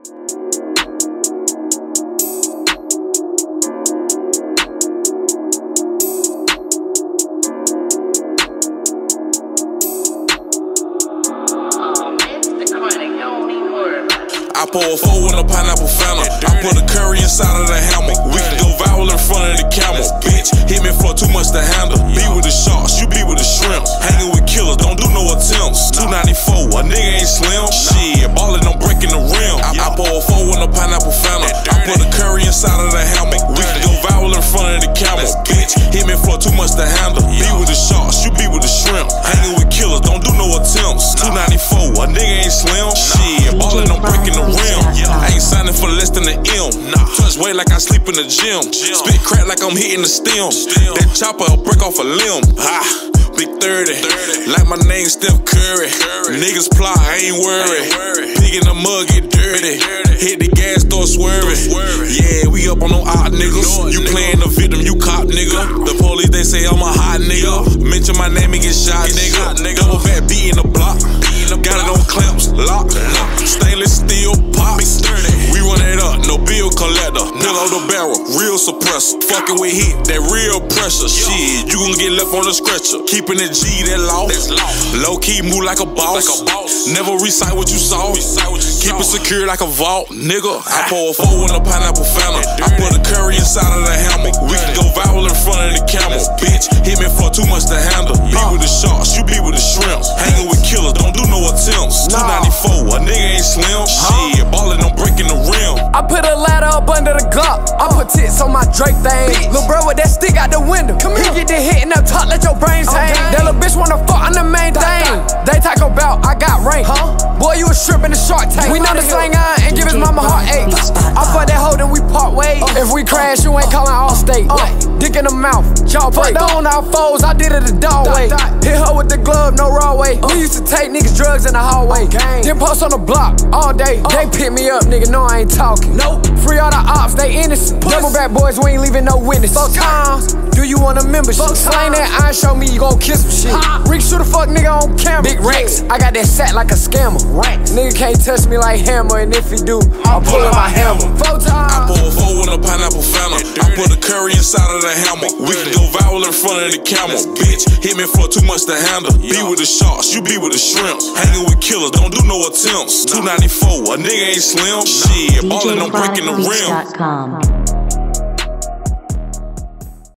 I pour a four in a pineapple fountain. I put a curry inside of the hammer. Pour a four in a pineapple fountain. I put a curry inside of the hammer. We can go viral in front of the camera. Bitch, hit me for too much to handle. Be with the sharks, you be with the shrimp. Hanging with killers, don't do no attempts. 294, a nigga ain't slim. Shit, ballin', I'm breaking the rim. I ain't signing for less than an M. Touch weight like I sleep in the gym. Spit crack like I'm hitting the stem. That chopper will break off a limb. Ah. Big 30, like my name Steph Curry. Niggas plot, I ain't worried. Pig in the mug, get dirty. Hit the gas, start swerving. Yeah, we up on no odd niggas. You playing the victim, you cop nigga. The police, they say I'm a hot nigga. Mention my name and get shot, nigga. Double back beat in the block. Got it on clamps, barrel, real suppressor. Fucking with heat, that real pressure. Shit, you gon' get left on the stretcher. Keeping it G, that law. Low key, move like a boss. Never recite what you saw. Keep it secure like a vault, nigga. I pour a four in a pineapple fountain. I put a curry inside of the hammer. We can go viral in front of the camera. Bitch, hit me for too much to handle. Be with the sharks, you be with the shrimps. Hanging with killers, don't do no attempts. 294, a nigga ain't slim. Shit, ballin', I'm breaking the rim. I put a ladder up under the Glock. I put tits on my Drake thing. Lil' bro with that stick out the window. Come here. He get the hit hitting up top, let your brains hang. That little bitch wanna fuck, I'm the main thing. They talk about I got rank. Huh? Boy, you a strip in the shark tank. We know the slang iron and give his mama heartache. I fuck that hoe, then we part ways. If we crash, you ain't calling Allstate. Dick in the mouth, jaw break. Fuck on our foes, I did it the dog way. Hit her with the glove, no raw way. Uh. We used to take niggas drugs in the hallway. Then post on the block all day. Uh. They pick me up, nigga, no, I ain't talking. Nope. Free all the ops, they innocent. Double back boys, we ain't leaving no witness. Four times, do you want a membership? Slang that iron, show me you gon' kiss some shit. Rick shoot a fuck nigga on camera. Big Rex, I got that sack like a scammer. Nigga can't touch me like hammer, and if he do, I'll pull in my hammer. Four times. I pour a four in a pineapple fountain. I put a curry inside of the hammer. We can go viral in front of the camera. Bitch, hit me for too much to handle. Be with the sharks, you be with the shrimps. Hanging with killers, don't do no attempts. 294, a nigga ain't slim. Shit, ballin', I'm breaking the rim.